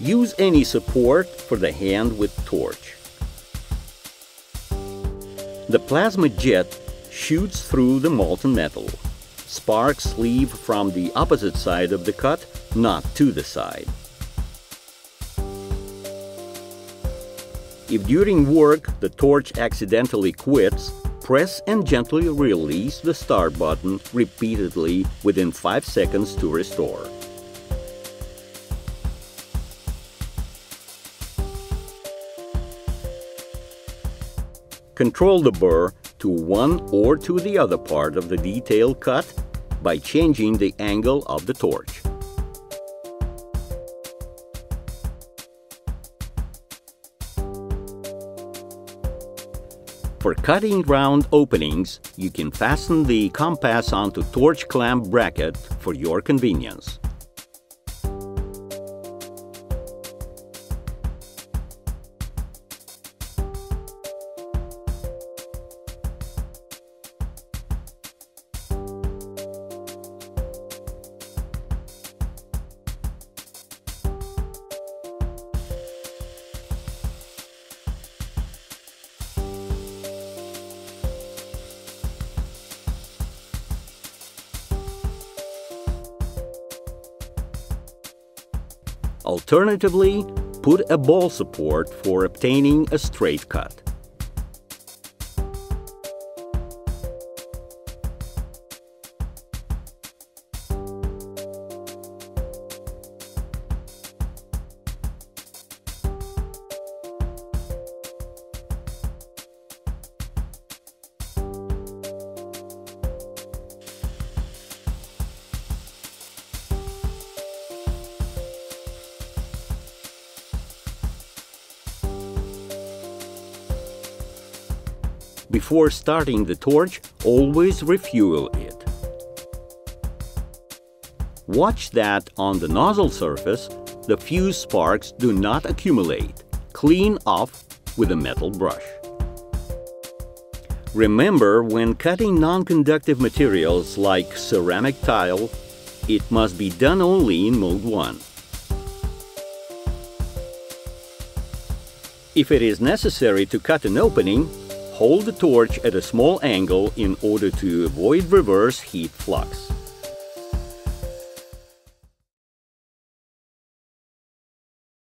Use any support for the hand with torch. The plasma jet shoots through the molten metal. Sparks leave from the opposite side of the cut, not to the side. If during work the torch accidentally quits, press and gently release the start button repeatedly within 5 seconds to restore. Control the burr to one or to the other part of the detail cut by changing the angle of the torch. For cutting round openings, you can fasten the compass onto torch clamp bracket for your convenience. Alternatively, put a ball support for obtaining a straight cut. Before starting the torch, always refuel it. Watch that on the nozzle surface, the fuse sparks do not accumulate. Clean off with a metal brush. Remember, when cutting non-conductive materials like ceramic tile, it must be done only in mode 1. If it is necessary to cut an opening, Hold the torch at a small angle in order to avoid reverse heat flux.